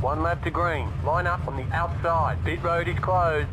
One lap to green. Line up on the outside. Pit road is closed.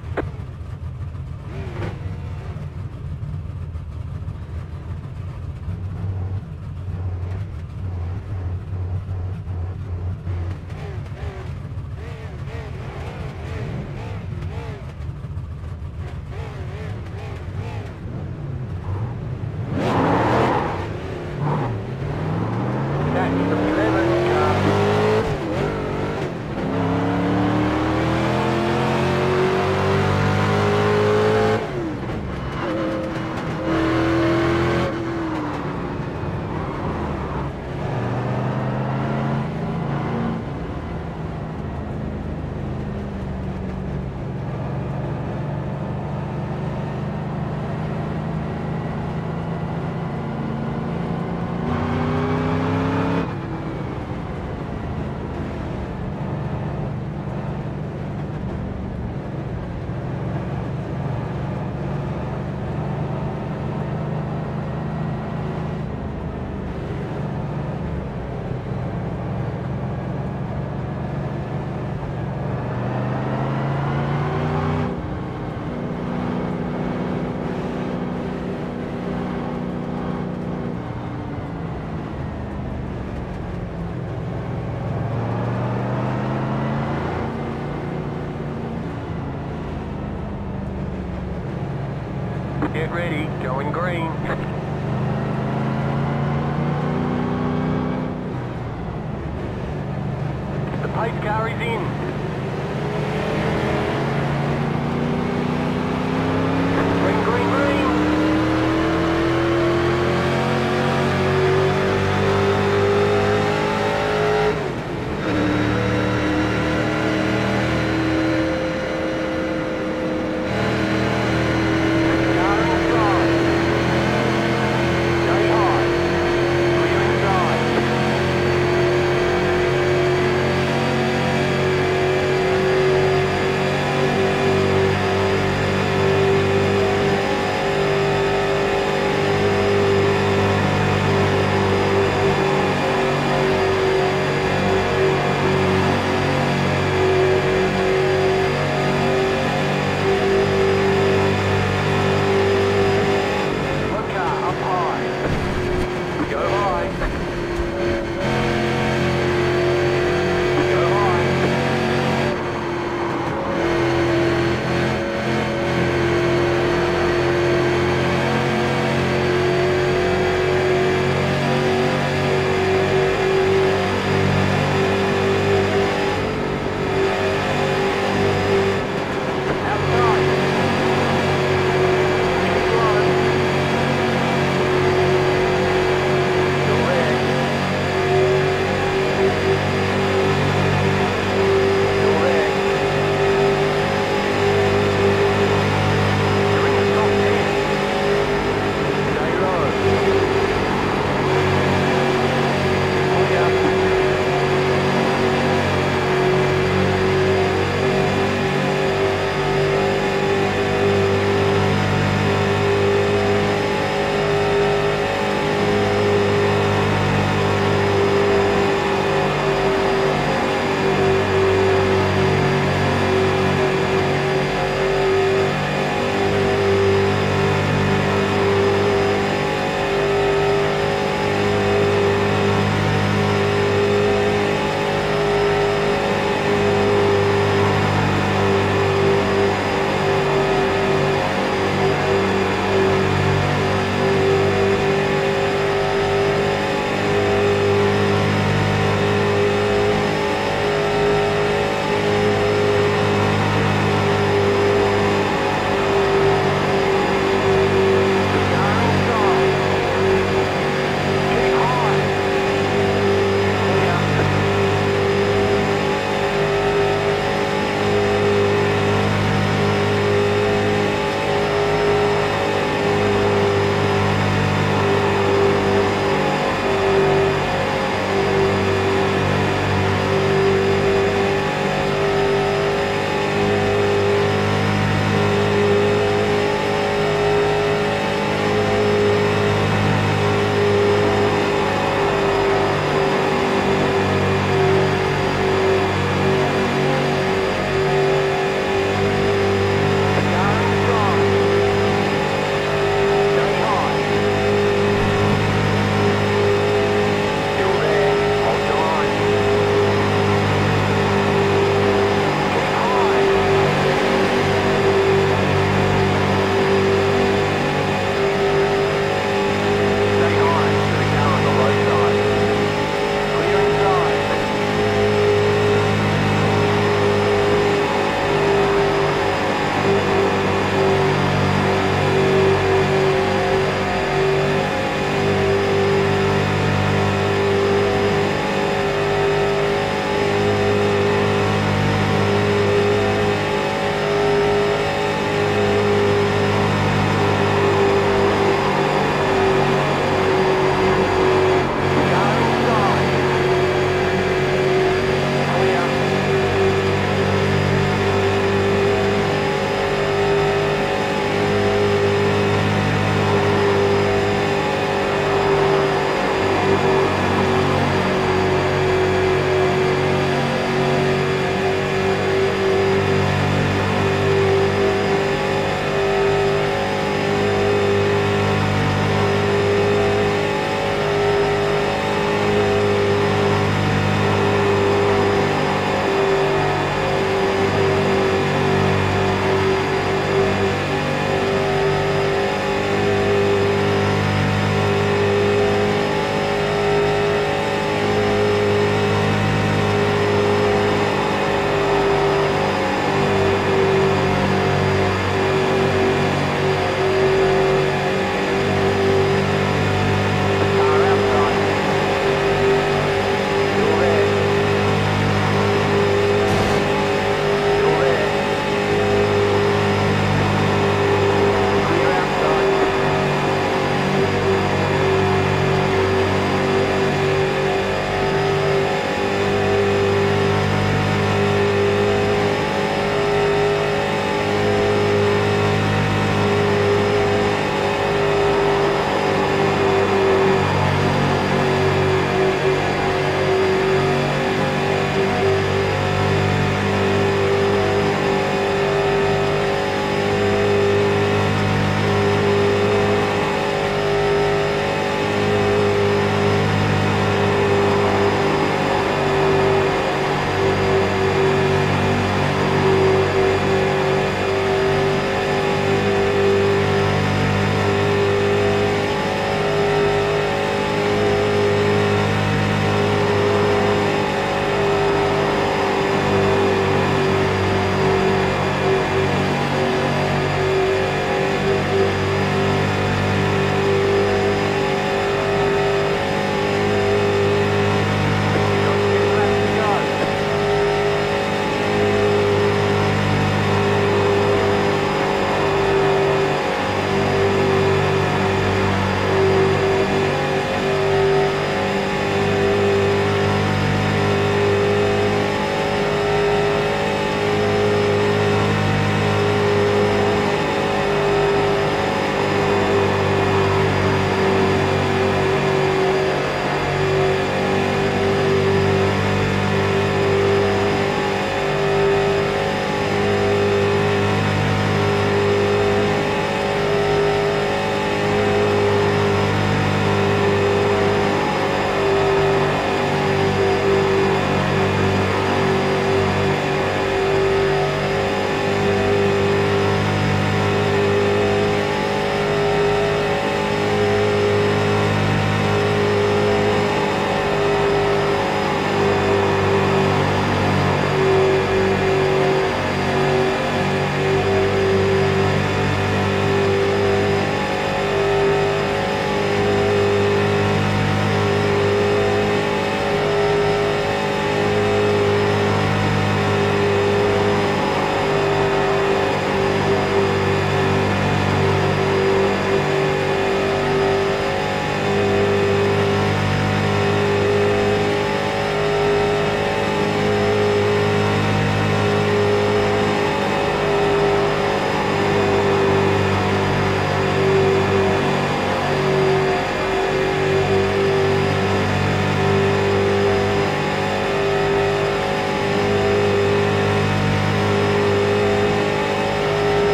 Ready, going green.